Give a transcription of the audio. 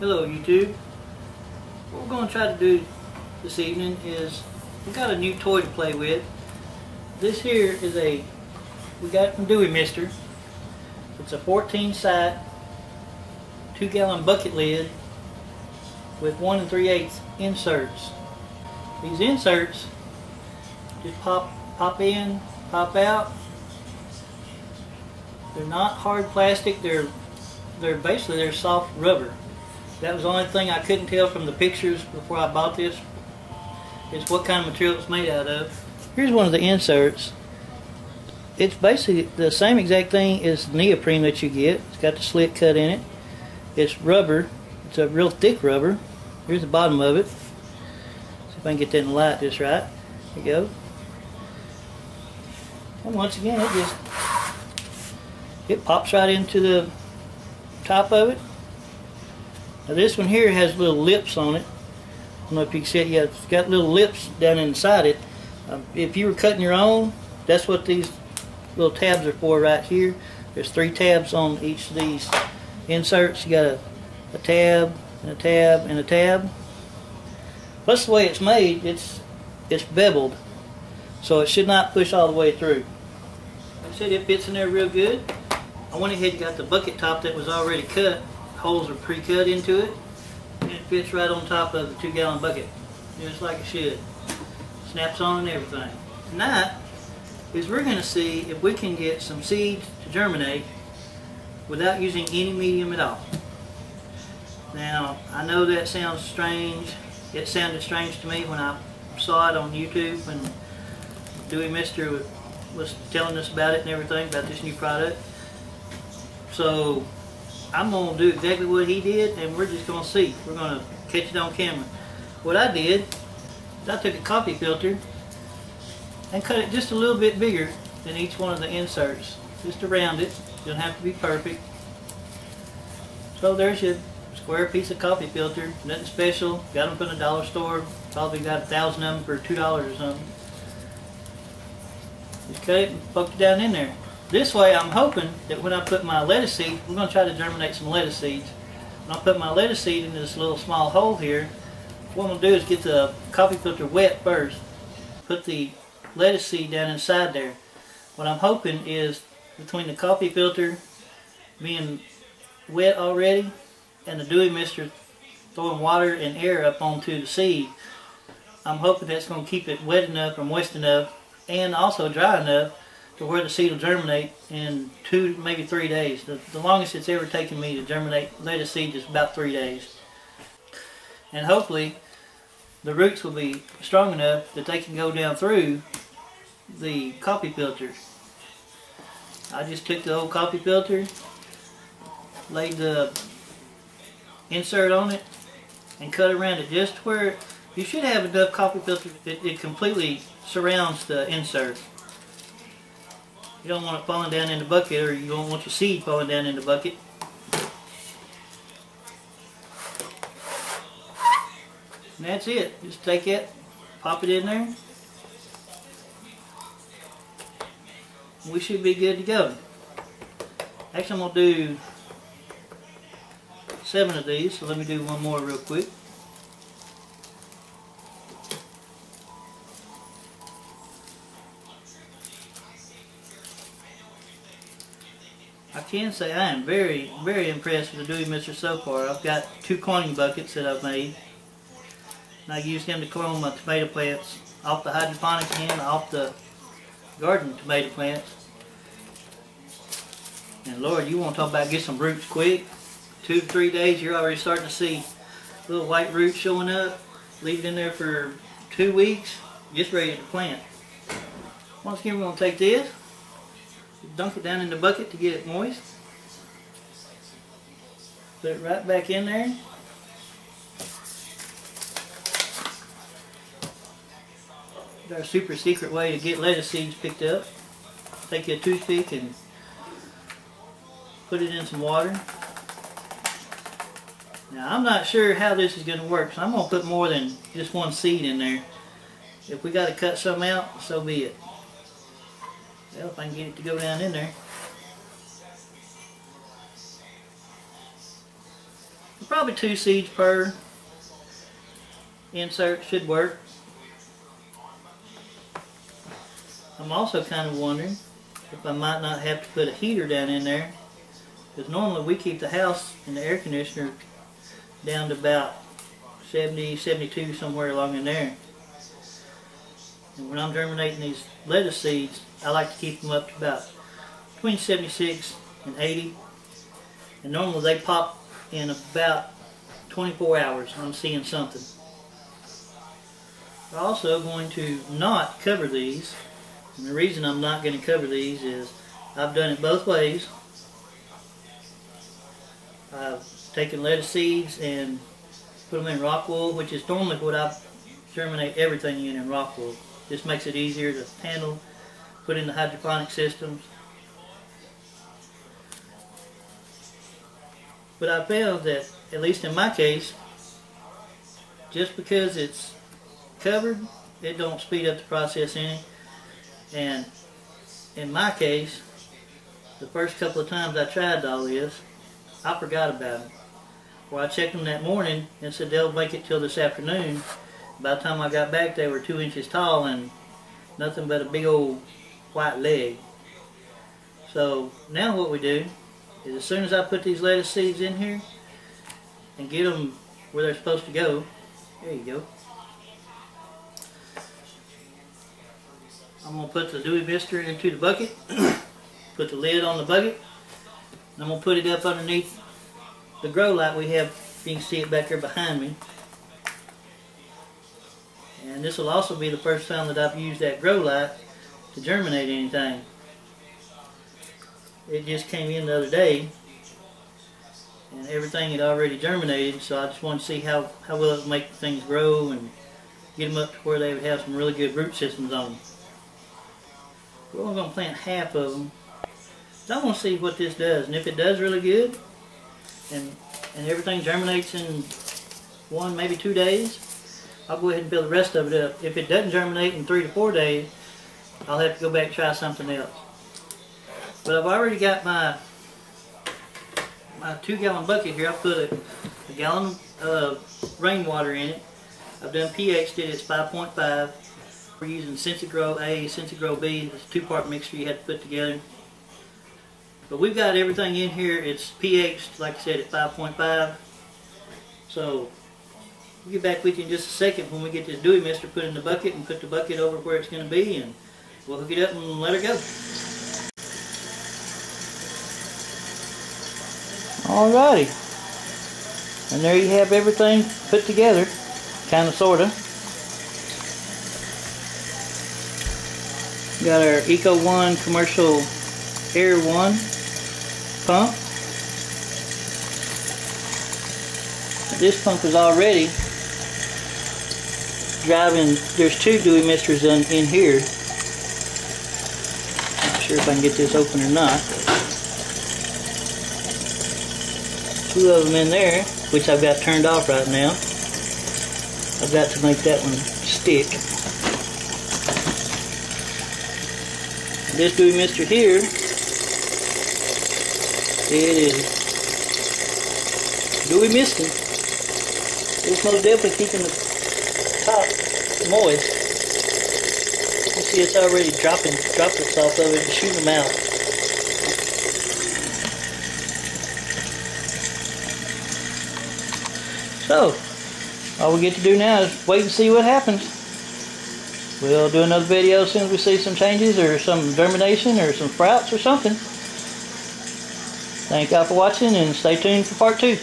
Hello YouTube. What we're going to try to do this evening is we got a new toy to play with. This here is a, we got from Dewey Mister. It's a 14 side, 2 gallon bucket lid with 1 and 3 eighths inserts. These inserts just pop, pop in, pop out. They're not hard plastic, they're, they're basically they're soft rubber. That was the only thing I couldn't tell from the pictures before I bought this is what kind of material it's made out of. Here's one of the inserts. It's basically the same exact thing as neoprene that you get. It's got the slit cut in it. It's rubber. It's a real thick rubber. Here's the bottom of it. See if I can get that in the light just right. There you go. And once again, it just it pops right into the top of it. Now this one here has little lips on it. I don't know if you can see it. Yeah, it's got little lips down inside it. Um, if you were cutting your own, that's what these little tabs are for right here. There's three tabs on each of these inserts. You got a, a tab, and a tab, and a tab. Plus the way it's made, it's it's beveled. So it should not push all the way through. Like I said, it fits in there real good. I went ahead and got the bucket top that was already cut holes are pre-cut into it and it fits right on top of the two gallon bucket just like it should. Snaps on and everything. Tonight is we're going to see if we can get some seeds to germinate without using any medium at all. Now I know that sounds strange. It sounded strange to me when I saw it on YouTube and Dewey Mister was telling us about it and everything about this new product. So I'm going to do exactly what he did and we're just going to see. We're going to catch it on camera. What I did is I took a coffee filter and cut it just a little bit bigger than each one of the inserts. Just around it. Doesn't have to be perfect. So there's your square piece of coffee filter. Nothing special. Got them from the dollar store. Probably got a thousand of them for two dollars or something. Just cut it and poked it down in there. This way I'm hoping that when I put my lettuce seed, I'm going to try to germinate some lettuce seeds. When I put my lettuce seed in this little small hole here, what I'm going to do is get the coffee filter wet first. Put the lettuce seed down inside there. What I'm hoping is between the coffee filter being wet already and the Dewey Mister throwing water and air up onto the seed, I'm hoping that's going to keep it wet enough or moist enough and also dry enough to where the seed will germinate in two, maybe three days. The, the longest it's ever taken me to germinate lettuce seed is about three days. And hopefully the roots will be strong enough that they can go down through the coffee filter. I just took the old coffee filter, laid the insert on it, and cut around it just where you should have enough coffee filter that it completely surrounds the insert. You don't want it falling down in the bucket or you don't want your seed falling down in the bucket. And that's it. Just take it, pop it in there. We should be good to go. Actually, I'm going to do seven of these, so let me do one more real quick. Can say I am very, very impressed with the Dewey Mister so far. I've got two cloning buckets that I've made. And I use them to clone my tomato plants off the hydroponic and off the garden tomato plants. And Lord, you want to talk about get some roots quick. Two three days, you're already starting to see little white roots showing up. Leave it in there for two weeks, just ready to plant. Once again, we're going to take this dunk it down in the bucket to get it moist. Put it right back in there. Our super secret way to get lettuce seeds picked up. Take your toothpick and put it in some water. Now I'm not sure how this is going to work, so I'm going to put more than just one seed in there. If we got to cut some out, so be it. Well, if I can get it to go down in there. probably two seeds per insert should work. I'm also kind of wondering if I might not have to put a heater down in there because normally we keep the house and the air conditioner down to about 70, 72 somewhere along in there. And when I'm germinating these lettuce seeds, I like to keep them up to about between 76 and 80. And normally they pop in about 24 hours. I'm seeing something. I'm also going to not cover these. And the reason I'm not going to cover these is I've done it both ways. I've taken lettuce seeds and put them in rock wool, which is normally what I germinate everything in in rock wool. This makes it easier to handle, put in the hydroponic systems. But I found that, at least in my case, just because it's covered, it don't speed up the process any. And in my case, the first couple of times I tried all this, I forgot about it. Well, I checked them that morning and said they'll make it till this afternoon. By the time I got back, they were two inches tall and nothing but a big old white leg. So now what we do is as soon as I put these lettuce seeds in here and get them where they're supposed to go, there you go. I'm going to put the Dewey Mister into the bucket, put the lid on the bucket, and I'm going to put it up underneath the grow light we have. You can see it back there behind me. And this will also be the first time that I've used that grow light to germinate anything. It just came in the other day and everything had already germinated so I just want to see how, how well it make things grow and get them up to where they would have some really good root systems on them. We're only going to plant half of them. So I want to see what this does and if it does really good and, and everything germinates in one, maybe two days, I'll go ahead and fill the rest of it up. If it doesn't germinate in three to four days, I'll have to go back and try something else. But I've already got my my two gallon bucket here. I put a, a gallon of rainwater in it. I've done pH it, it's 5.5. We're using Sensigrow A, Sensigrow B. It's a two part mixture you have to put together. But we've got everything in here. It's pH, like I said, at 5.5. So we'll get back with you in just a second when we get this Dewey Mister put in the bucket and put the bucket over where it's going to be and we'll hook it up and let her go. Alrighty. And there you have everything put together, kind of, sort of. Got our Eco One commercial Air One pump. This pump is already driving, there's two Dewey Misters in, in here. Not sure if I can get this open or not. Two of them in there, which I've got turned off right now. I've got to make that one stick. This Dewey Mister here, it is Dewey Misting. It's most definitely keeping the top moist. You see it's already dropping droplets off of it and shooting them out. So, all we get to do now is wait and see what happens. We'll do another video as soon as we see some changes or some germination or some sprouts or something. Thank y'all for watching and stay tuned for part two.